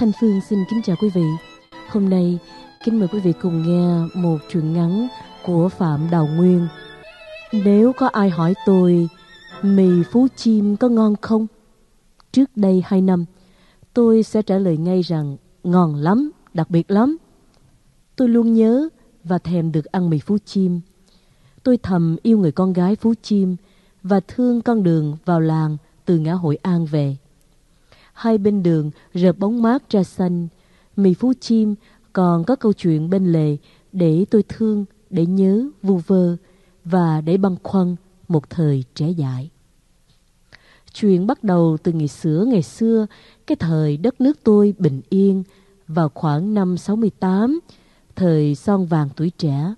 Thanh Phương xin kính chào quý vị. Hôm nay, kính mời quý vị cùng nghe một truyện ngắn của Phạm Đào Nguyên. Nếu có ai hỏi tôi, mì phú chim có ngon không? Trước đây hai năm, tôi sẽ trả lời ngay rằng ngon lắm, đặc biệt lắm. Tôi luôn nhớ và thèm được ăn mì phú chim. Tôi thầm yêu người con gái phú chim và thương con đường vào làng từ ngã Hội An về. Hai bên đường rợp bóng mát ra xanh, mì phú chim còn có câu chuyện bên lề để tôi thương, để nhớ, vu vơ và để băn khoăn một thời trẻ dại. Chuyện bắt đầu từ ngày xưa ngày xưa, cái thời đất nước tôi bình yên vào khoảng năm 68, thời son vàng tuổi trẻ.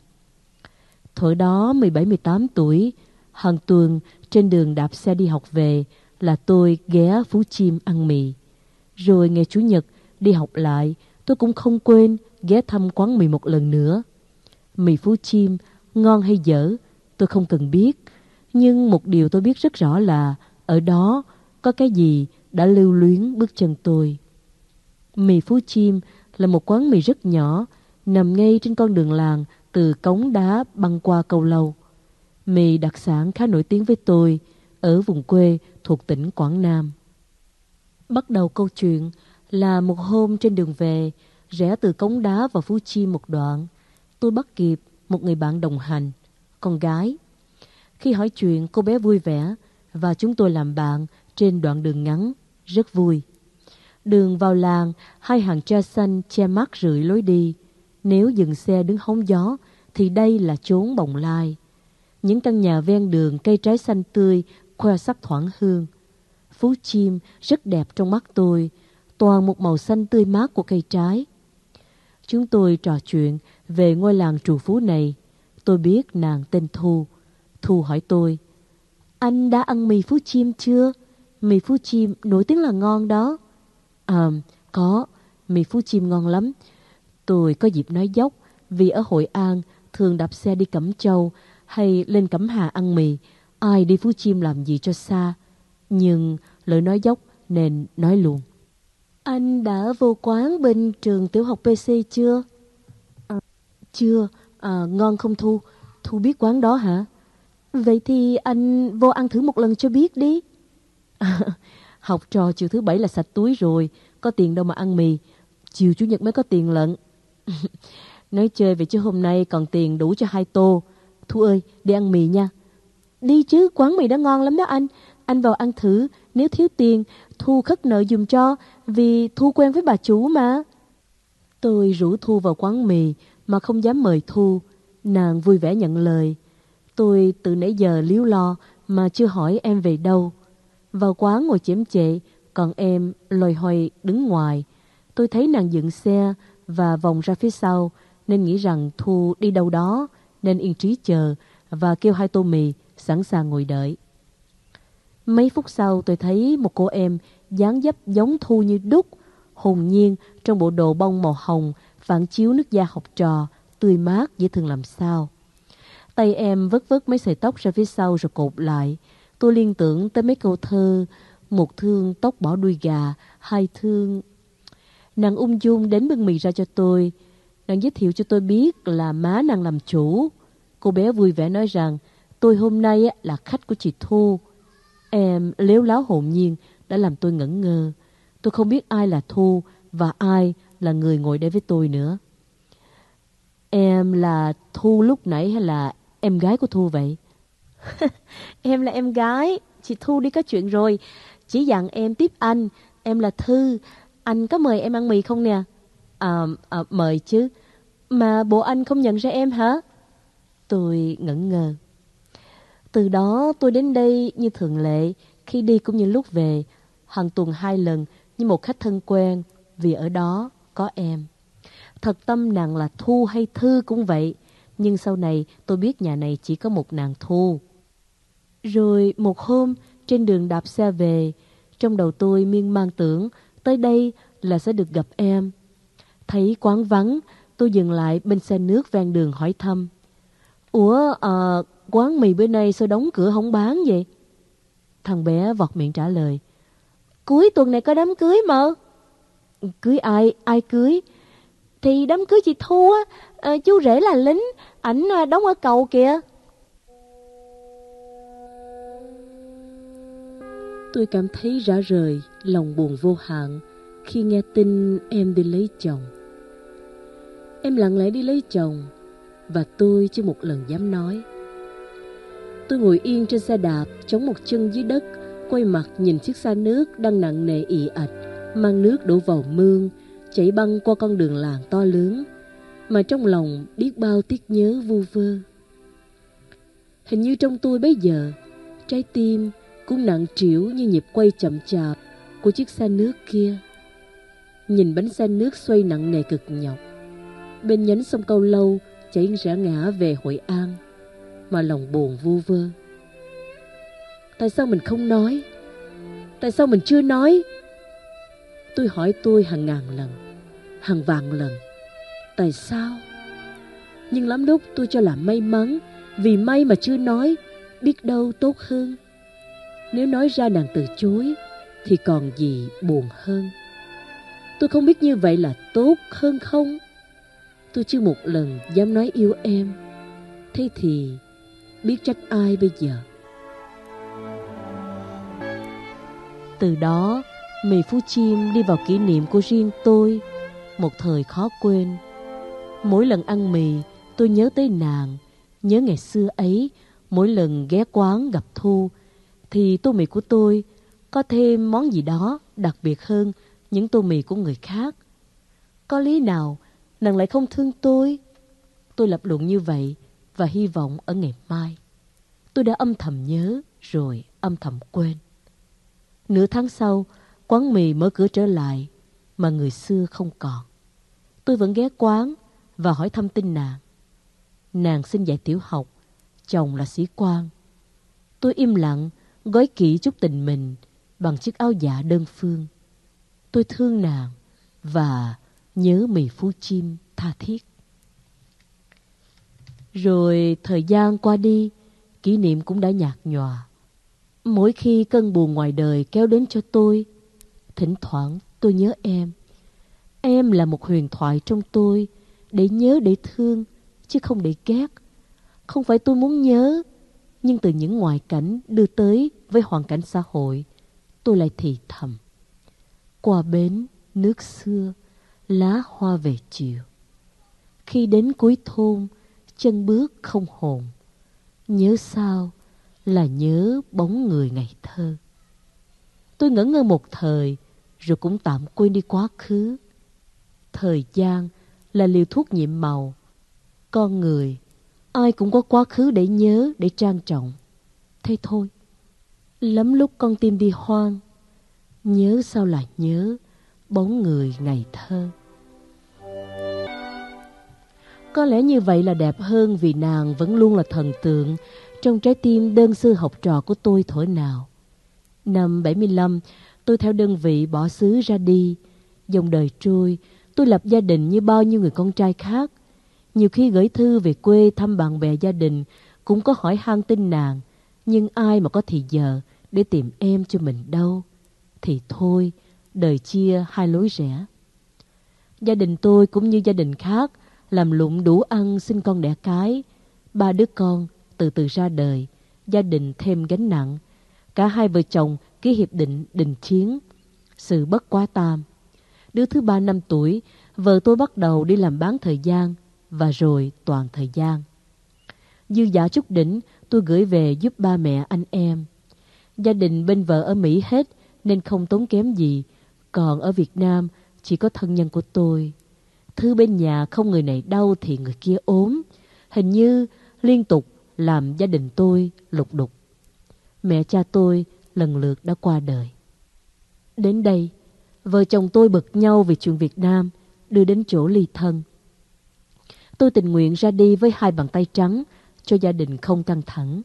Thổi đó 17-18 tuổi, hàng tuần trên đường đạp xe đi học về là tôi ghé Phú Chim ăn mì. Rồi ngày Chủ nhật đi học lại, tôi cũng không quên ghé thăm quán mì một lần nữa. Mì Phú Chim ngon hay dở, tôi không cần biết. Nhưng một điều tôi biết rất rõ là ở đó có cái gì đã lưu luyến bước chân tôi. Mì Phú Chim là một quán mì rất nhỏ, nằm ngay trên con đường làng từ cống đá băng qua cầu lâu. Mì đặc sản khá nổi tiếng với tôi ở vùng quê thuộc tỉnh Quảng Nam. Bắt đầu câu chuyện là một hôm trên đường về, rẽ từ cống đá vào Phú Chi một đoạn. Tôi bắt kịp một người bạn đồng hành, con gái. Khi hỏi chuyện, cô bé vui vẻ và chúng tôi làm bạn trên đoạn đường ngắn, rất vui. Đường vào làng, hai hàng tre xanh che mắt rượi lối đi. Nếu dừng xe đứng hóng gió, thì đây là chốn bồng lai. Những căn nhà ven đường cây trái xanh tươi, khoe sắc thoảng hương. Phú chim rất đẹp trong mắt tôi, toàn một màu xanh tươi mát của cây trái. Chúng tôi trò chuyện về ngôi làng trù phú này. Tôi biết nàng tên Thu. Thu hỏi tôi, anh đã ăn mì phú chim chưa? Mì phú chim nổi tiếng là ngon đó. À, có, mì phú chim ngon lắm. Tôi có dịp nói dốc vì ở Hội An thường đạp xe đi Cẩm Châu hay lên Cẩm Hà ăn mì. Ai đi Phú Chim làm gì cho xa. Nhưng lời nói dốc nên nói luôn. Anh đã vô quán bên trường tiểu học PC chưa? À, chưa, à, ngon không Thu? Thu biết quán đó hả? Vậy thì anh vô ăn thử một lần cho biết đi. À, học trò chiều thứ bảy là sạch túi rồi, có tiền đâu mà ăn mì. Chiều chủ nhật mới có tiền lận. Nói chơi vậy chứ hôm nay còn tiền đủ cho hai tô. Thu ơi, đi ăn mì nha. Đi chứ, quán mì đó ngon lắm đó anh. Anh vào ăn thử, nếu thiếu tiền, Thu khất nợ dùm cho, vì Thu quen với bà chủ mà. Tôi rủ Thu vào quán mì mà không dám mời Thu. Nàng vui vẻ nhận lời. Tôi từ nãy giờ liếu lo mà chưa hỏi em về đâu. Vào quán ngồi chém chệ, còn em lòi hoi đứng ngoài. Tôi thấy nàng dựng xe và vòng ra phía sau, nên nghĩ rằng Thu đi đâu đó, nên yên trí chờ và kêu hai tô mì sẵn sàng ngồi đợi. Mấy phút sau tôi thấy một cô em dáng dấp giống Thu như đúc, hồn nhiên trong bộ đồ bông màu hồng phản chiếu nước da học trò, tươi mát dễ thương làm sao. Tay em vất vất mấy sợi tóc ra phía sau rồi cột lại. Tôi liên tưởng tới mấy câu thơ, một thương tóc bỏ đuôi gà, hai thương... Nàng ung dung đến bưng mì ra cho tôi. Nàng giới thiệu cho tôi biết là má nàng làm chủ. Cô bé vui vẻ nói rằng tôi hôm nay là khách của chị Thu. Em lếu láo hồn nhiên đã làm tôi ngẩn ngơ. Tôi không biết ai là Thu và ai là người ngồi đây với tôi nữa. Em là Thu lúc nãy hay là em gái của Thu vậy? em là em gái. Chị Thu đi có chuyện rồi. Chỉ dặn em tiếp anh. Em là Thư. Anh có mời em ăn mì không nè? À, à mời chứ. Mà bộ anh không nhận ra em hả? Tôi ngẩn ngơ. Từ đó tôi đến đây như thường lệ, khi đi cũng như lúc về, hàng tuần hai lần như một khách thân quen, vì ở đó có em. Thật tâm nàng là Thu hay Thư cũng vậy, nhưng sau này tôi biết nhà này chỉ có một nàng Thu. Rồi một hôm, trên đường đạp xe về, trong đầu tôi miên man tưởng tới đây là sẽ được gặp em. Thấy quán vắng, tôi dừng lại bên xe nước ven đường hỏi thăm. Ủa, à, quán mì bữa nay sao đóng cửa không bán vậy? Thằng bé vọt miệng trả lời. Cuối tuần này có đám cưới mà. Cưới ai? Ai cưới? Thì đám cưới chị Thu á, à, chú rể là lính, ảnh ờ, đóng ở cầu kìa. Tôi cảm thấy rã rời, lòng buồn vô hạn khi nghe tin em đi lấy chồng. Em lặng lẽ đi lấy chồng và tôi chưa một lần dám nói. Tôi ngồi yên trên xe đạp, chống một chân dưới đất, quay mặt nhìn chiếc xa nước đang nặng nề ị ạch, mang nước đổ vào mương, chảy băng qua con đường làng to lớn, mà trong lòng biết bao tiếc nhớ vu vơ. Hình như trong tôi bây giờ, trái tim cũng nặng trĩu như nhịp quay chậm chạp của chiếc xe nước kia. Nhìn bánh xe nước xoay nặng nề cực nhọc. Bên nhánh sông Câu Lâu chảy rã ngã về Hội An, mà lòng buồn vu vơ. Tại sao mình không nói? Tại sao mình chưa nói? Tôi hỏi tôi hàng ngàn lần, hàng vạn lần. Tại sao? Nhưng lắm lúc tôi cho là may mắn, vì may mà chưa nói, biết đâu tốt hơn. Nếu nói ra nàng từ chối, thì còn gì buồn hơn. Tôi không biết như vậy là tốt hơn không? Tôi chưa một lần dám nói yêu em. Thế thì biết trách ai bây giờ? Từ đó, mì Phú Chim đi vào kỷ niệm của riêng tôi, một thời khó quên. Mỗi lần ăn mì, tôi nhớ tới nàng, nhớ ngày xưa ấy, mỗi lần ghé quán gặp Thu, thì tô mì của tôi có thêm món gì đó đặc biệt hơn những tô mì của người khác. Có lý nào nàng lại không thương tôi? Tôi lập luận như vậy và hy vọng ở ngày mai. Tôi đã âm thầm nhớ rồi âm thầm quên. Nửa tháng sau, quán mì mở cửa trở lại mà người xưa không còn. Tôi vẫn ghé quán và hỏi thăm tin nàng. Nàng xin dạy tiểu học, chồng là sĩ quan. Tôi im lặng, gói kỹ chút tình mình bằng chiếc áo dạ đơn phương. Tôi thương nàng và nhớ mì phú chim tha thiết. Rồi thời gian qua đi, kỷ niệm cũng đã nhạt nhòa. Mỗi khi cơn buồn ngoài đời kéo đến cho tôi, thỉnh thoảng tôi nhớ em. Em là một huyền thoại trong tôi, để nhớ để thương, chứ không để ghét. Không phải tôi muốn nhớ, nhưng từ những ngoại cảnh đưa tới với hoàn cảnh xã hội, tôi lại thì thầm. Qua bến, nước xưa, lá hoa về chiều. Khi đến cuối thôn, chân bước không hồn. Nhớ sao là nhớ bóng người ngày thơ. Tôi ngẩn ngơ một thời, rồi cũng tạm quên đi quá khứ. Thời gian là liều thuốc nhiệm màu. Con người, ai cũng có quá khứ để nhớ, để trang trọng. Thế thôi. Lắm lúc con tim đi hoang, nhớ sao là nhớ bóng người ngày thơ. Có lẽ như vậy là đẹp hơn vì nàng vẫn luôn là thần tượng trong trái tim đơn sư học trò của tôi thổi nào. Năm 75, tôi theo đơn vị bỏ xứ ra đi. Dòng đời trôi, tôi lập gia đình như bao nhiêu người con trai khác. Nhiều khi gửi thư về quê thăm bạn bè gia đình, cũng có hỏi han tin nàng. Nhưng ai mà có thì giờ để tìm em cho mình đâu. Thì thôi, đời chia hai lối rẽ. Gia đình tôi cũng như gia đình khác, làm lụng đủ ăn sinh con đẻ cái. Ba đứa con từ từ ra đời, gia đình thêm gánh nặng. Cả hai vợ chồng ký hiệp định đình chiến, sự bất quá tam. Đứa thứ ba năm tuổi, vợ tôi bắt đầu đi làm bán thời gian và rồi toàn thời gian. Dư giả chút đỉnh, tôi gửi về giúp ba mẹ anh em. Gia đình bên vợ ở Mỹ hết nên không tốn kém gì. Còn ở Việt Nam chỉ có thân nhân của tôi. Thư bên nhà không người này đau thì người kia ốm. Hình như liên tục làm gia đình tôi lục đục. Mẹ cha tôi lần lượt đã qua đời. Đến đây, vợ chồng tôi bực nhau vì chuyện Việt Nam, đưa đến chỗ ly thân. Tôi tình nguyện ra đi với hai bàn tay trắng, cho gia đình không căng thẳng.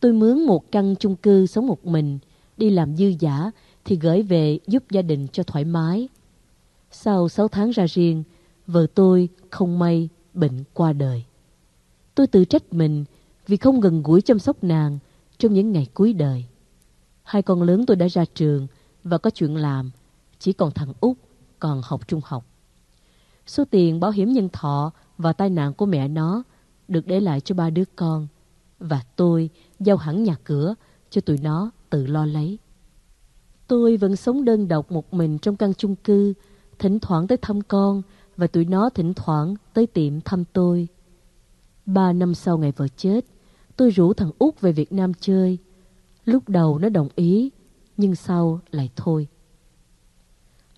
Tôi mướn một căn chung cư sống một mình, đi làm dư giả thì gửi về giúp gia đình cho thoải mái. Sau 6 tháng ra riêng, vợ tôi không may bệnh qua đời. Tôi tự trách mình vì không gần gũi chăm sóc nàng trong những ngày cuối đời. Hai con lớn tôi đã ra trường và có chuyện làm, chỉ còn thằng út còn học trung học. Số tiền bảo hiểm nhân thọ và tai nạn của mẹ nó được để lại cho ba đứa con và tôi giao hẳn nhà cửa cho tụi nó tự lo lấy. Tôi vẫn sống đơn độc một mình trong căn chung cư, thỉnh thoảng tới thăm con và tụi nó thỉnh thoảng tới tiệm thăm tôi. Ba năm sau ngày vợ chết, tôi rủ thằng út về Việt Nam chơi. Lúc đầu nó đồng ý, nhưng sau lại thôi.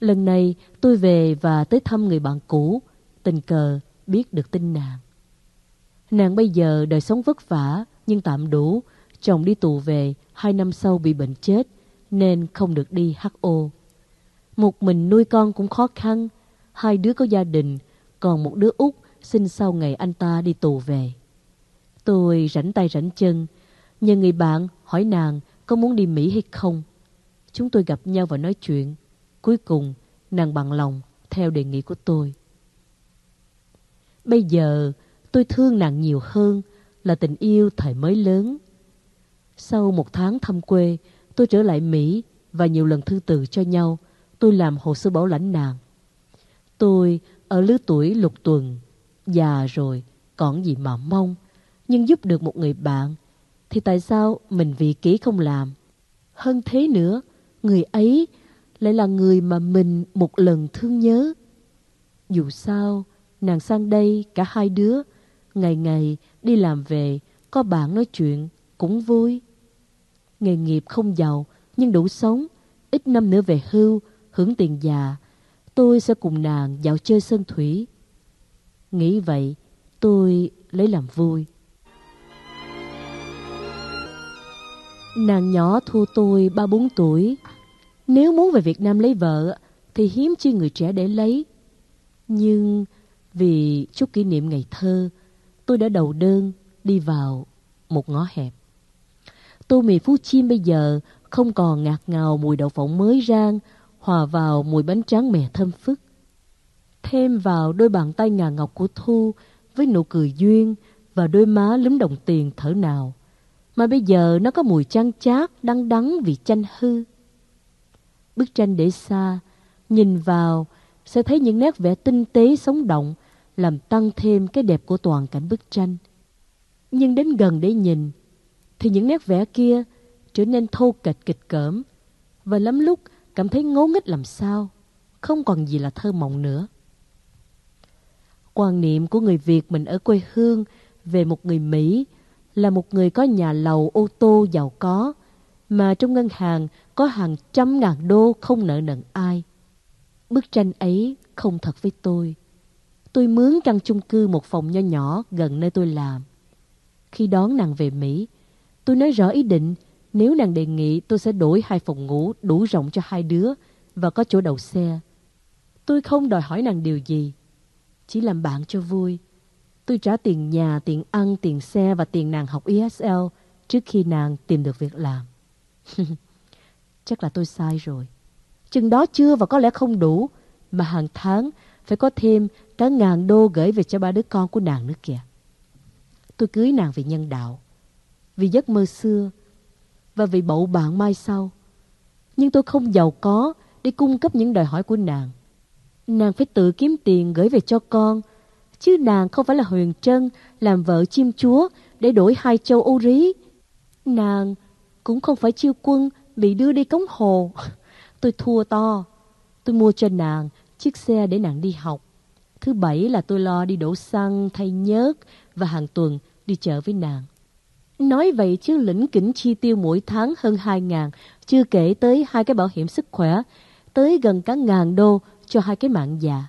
Lần này tôi về và tới thăm người bạn cũ, tình cờ biết được tin nàng. Nàng bây giờ đời sống vất vả nhưng tạm đủ, chồng đi tù về, hai năm sau bị bệnh chết nên không được đi HO. Một mình nuôi con cũng khó khăn, hai đứa có gia đình, còn một đứa út sinh sau ngày anh ta đi tù về. Tôi rảnh tay rảnh chân, nhờ người bạn hỏi nàng có muốn đi Mỹ hay không. Chúng tôi gặp nhau và nói chuyện. Cuối cùng, nàng bằng lòng theo đề nghị của tôi. Bây giờ, tôi thương nàng nhiều hơn là tình yêu thời mới lớn. Sau một tháng thăm quê, tôi trở lại Mỹ và nhiều lần thư từ cho nhau. Tôi làm hồ sơ bảo lãnh nàng. Tôi ở lứa tuổi lục tuần, già rồi, còn gì mà mong. Nhưng giúp được một người bạn, thì tại sao mình vị kỹ không làm? Hơn thế nữa, người ấy lại là người mà mình một lần thương nhớ. Dù sao, nàng sang đây cả hai đứa, ngày ngày đi làm về, có bạn nói chuyện, cũng vui. Nghề nghiệp không giàu, nhưng đủ sống, ít năm nữa về hưu, hưởng tiền già, tôi sẽ cùng nàng dạo chơi sân thủy. Nghĩ vậy, tôi lấy làm vui. Nàng nhỏ thua tôi ba bốn tuổi, nếu muốn về Việt Nam lấy vợ thì hiếm chi người trẻ để lấy. Nhưng vì chút kỷ niệm ngày thơ, tôi đã đầu đơn đi vào một ngõ hẹp. Tô mì Phú Chiêm bây giờ không còn ngạt ngào mùi đậu phộng mới rang, hòa vào mùi bánh tráng mè thơm phức. Thêm vào đôi bàn tay ngà ngọc của Thu với nụ cười duyên và đôi má lúm đồng tiền thở nào. Mà bây giờ nó có mùi chăn chát, đắng đắng vì chanh hư. Bức tranh để xa, nhìn vào sẽ thấy những nét vẽ tinh tế sống động, làm tăng thêm cái đẹp của toàn cảnh bức tranh. Nhưng đến gần để nhìn, thì những nét vẽ kia trở nên thô kệch kịch cỡm, và lắm lúc cảm thấy ngố nghếch làm sao, không còn gì là thơ mộng nữa. Quan niệm của người Việt mình ở quê hương về một người Mỹ là một người có nhà lầu ô tô giàu có, mà trong ngân hàng có hàng trăm ngàn đô không nợ nần ai. Bức tranh ấy không thật với tôi. Tôi mướn căn chung cư một phòng nho nhỏ gần nơi tôi làm. Khi đón nàng về Mỹ, tôi nói rõ ý định nếu nàng đề nghị tôi sẽ đổi hai phòng ngủ đủ rộng cho hai đứa và có chỗ đậu xe. Tôi không đòi hỏi nàng điều gì, chỉ làm bạn cho vui. Tôi trả tiền nhà, tiền ăn, tiền xe và tiền nàng học ESL trước khi nàng tìm được việc làm. Chắc là tôi sai rồi. Chừng đó chưa và có lẽ không đủ, mà hàng tháng phải có thêm cả ngàn đô gửi về cho ba đứa con của nàng nữa kìa. Tôi cưới nàng vì nhân đạo, vì giấc mơ xưa và vì bậu bạn mai sau. Nhưng tôi không giàu có để cung cấp những đòi hỏi của nàng. Nàng phải tự kiếm tiền gửi về cho con, chứ nàng không phải là Huyền Trân làm vợ chim chúa để đổi hai châu ô rí. Nàng cũng không phải chiêu quân bị đưa đi cống hồ. Tôi thua to. Tôi mua cho nàng chiếc xe để nàng đi học. Thứ bảy là tôi lo đi đổ xăng, thay nhớt và hàng tuần đi chợ với nàng. Nói vậy chứ lĩnh kỉnh chi tiêu mỗi tháng hơn hai ngàn, chưa kể tới hai cái bảo hiểm sức khỏe, tới gần cả ngàn đô cho hai cái mạng già.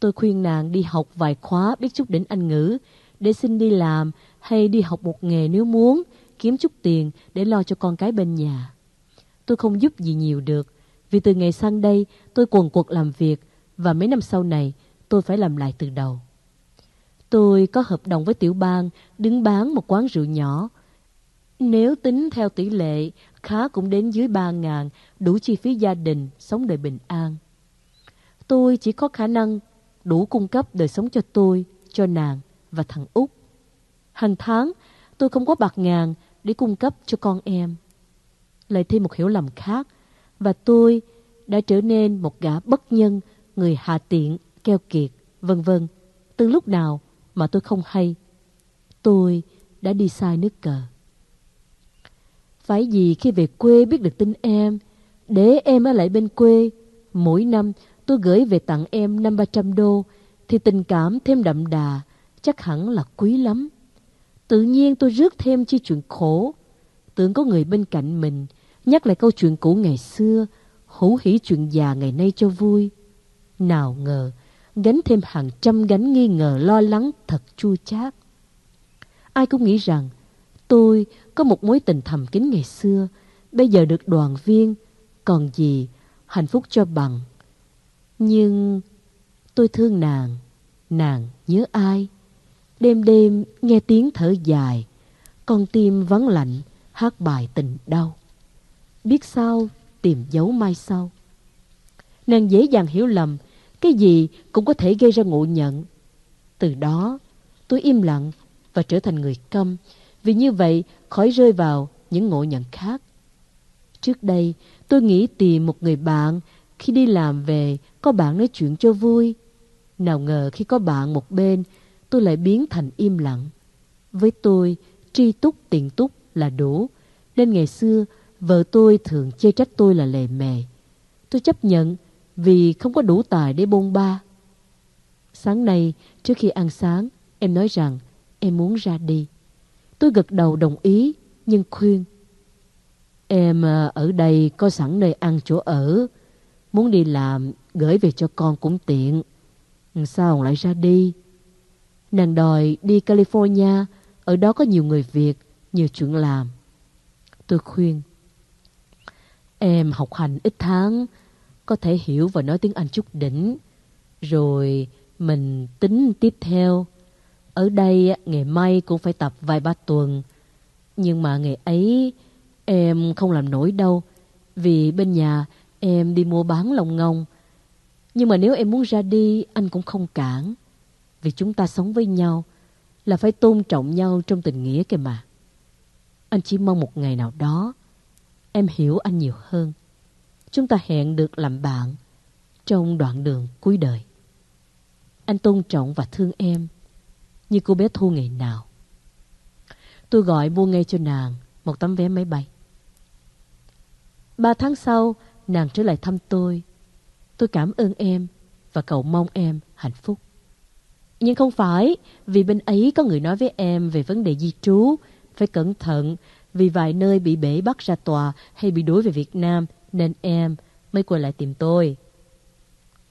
Tôi khuyên nàng đi học vài khóa biết chút đỉnh Anh ngữ, để xin đi làm hay đi học một nghề nếu muốn, kiếm chút tiền để lo cho con cái bên nhà. Tôi không giúp gì nhiều được, vì từ ngày sang đây tôi quần quật làm việc và mấy năm sau này tôi phải làm lại từ đầu. Tôi có hợp đồng với tiểu bang đứng bán một quán rượu nhỏ. Nếu tính theo tỷ lệ, khá cũng đến dưới 3 ngàn, đủ chi phí gia đình, sống đời bình an. Tôi chỉ có khả năng đủ cung cấp đời sống cho tôi, cho nàng và thằng Út. Hàng tháng, tôi không có bạc ngàn để cung cấp cho con em. Lại thêm một hiểu lầm khác, và tôi đã trở nên một gã bất nhân, người hạ tiện, keo kiệt, vân vân. Từ lúc nào mà tôi không hay. Tôi đã đi sai nước cờ. Phải gì khi về quê biết được tin em, để em ở lại bên quê, mỗi năm tôi gửi về tặng em năm ba trăm đô, thì tình cảm thêm đậm đà, chắc hẳn là quý lắm. Tự nhiên tôi rước thêm chi chuyện khổ, tưởng có người bên cạnh mình, nhắc lại câu chuyện cũ ngày xưa, hữu hỉ chuyện già ngày nay cho vui. Nào ngờ, gánh thêm hàng trăm gánh nghi ngờ lo lắng thật chua chát. Ai cũng nghĩ rằng tôi có một mối tình thầm kín ngày xưa, bây giờ được đoàn viên, còn gì hạnh phúc cho bằng. Nhưng tôi thương nàng, nàng nhớ ai? Đêm đêm nghe tiếng thở dài, con tim vắng lạnh hát bài tình đau. Biết sao tìm dấu mai sau. Nàng dễ dàng hiểu lầm, cái gì cũng có thể gây ra ngộ nhận. Từ đó, tôi im lặng và trở thành người câm, vì như vậy khỏi rơi vào những ngộ nhận khác. Trước đây, tôi nghĩ tìm một người bạn, khi đi làm về, có bạn nói chuyện cho vui. Nào ngờ khi có bạn một bên, tôi lại biến thành im lặng. Với tôi, tri túc tiện túc là đủ, nên ngày xưa vợ tôi thường chê trách tôi là lề mề. Tôi chấp nhận vì không có đủ tài để bôn ba. Sáng nay, trước khi ăn sáng, em nói rằng em muốn ra đi. Tôi gật đầu đồng ý, nhưng khuyên. Em à, ở đây có sẵn nơi ăn chỗ ở. Muốn đi làm, gửi về cho con cũng tiện. Sao lại ra đi? Nàng đòi đi California, ở đó có nhiều người Việt, nhiều chuyện làm. Tôi khuyên. Em học hành ít tháng, có thể hiểu và nói tiếng Anh chút đỉnh. Rồi mình tính tiếp theo. Ở đây nghề may cũng phải tập vài ba tuần. Nhưng mà nghề ấy em không làm nổi đâu. Vì bên nhà em đi mua bán lòng ngông. Nhưng mà nếu em muốn ra đi, anh cũng không cản. Vì chúng ta sống với nhau là phải tôn trọng nhau trong tình nghĩa kìa mà. Anh chỉ mong một ngày nào đó em hiểu anh nhiều hơn. Chúng ta hẹn được làm bạn trong đoạn đường cuối đời. Anh tôn trọng và thương em như cô bé Thu ngày nào. Tôi gọi mua ngay cho nàng một tấm vé máy bay. Ba tháng sau, nàng trở lại thăm tôi. Tôi cảm ơn em và cầu mong em hạnh phúc. Nhưng không phải vì bên ấy có người nói với em về vấn đề di trú. Phải cẩn thận vì vài nơi bị bể bắt ra tòa hay bị đối về Việt Nam nên em mới quay lại tìm tôi.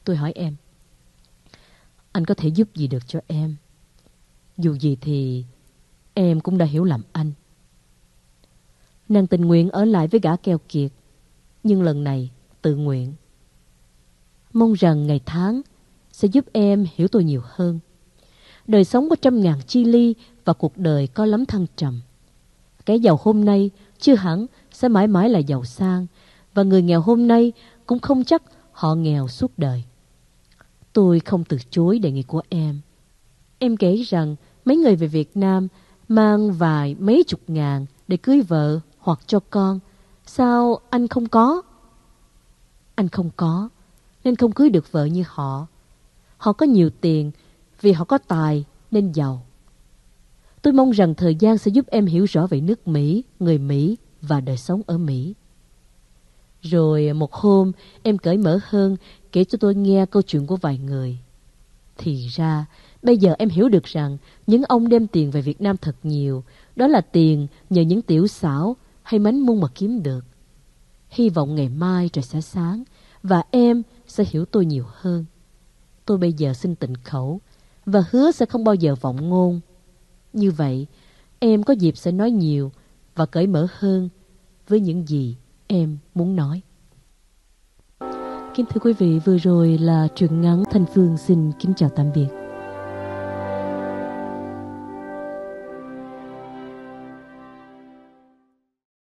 Tôi hỏi em. Anh có thể giúp gì được cho em? Dù gì thì em cũng đã hiểu lầm anh. Nàng tình nguyện ở lại với gã keo kiệt. Nhưng lần này tự nguyện. Mong rằng ngày tháng sẽ giúp em hiểu tôi nhiều hơn. Đời sống có trăm ngàn chi ly và cuộc đời có lắm thăng trầm. Cái giàu hôm nay chưa hẳn sẽ mãi mãi là giàu sang và người nghèo hôm nay cũng không chắc họ nghèo suốt đời. Tôi không từ chối đề nghị của em. Em kể rằng mấy người về Việt Nam mang vài mấy chục ngàn để cưới vợ hoặc cho con. Sao anh không có? Anh không có, nên không cưới được vợ như họ. Họ có nhiều tiền vì họ có tài nên giàu. Tôi mong rằng thời gian sẽ giúp em hiểu rõ về nước Mỹ, người Mỹ và đời sống ở Mỹ. Rồi một hôm em cởi mở hơn kể cho tôi nghe câu chuyện của vài người. Thì ra, bây giờ em hiểu được rằng những ông đem tiền về Việt Nam thật nhiều. Đó là tiền nhờ những tiểu xảo hay mánh mung mà kiếm được. Hy vọng ngày mai trời sẽ sáng và em sẽ hiểu tôi nhiều hơn. Tôi bây giờ xin tịnh khẩu và hứa sẽ không bao giờ vọng ngôn. Như vậy, em có dịp sẽ nói nhiều và cởi mở hơn với những gì em muốn nói. Kính thưa quý vị, vừa rồi là truyện ngắn Thanh Phương xin kính chào tạm biệt.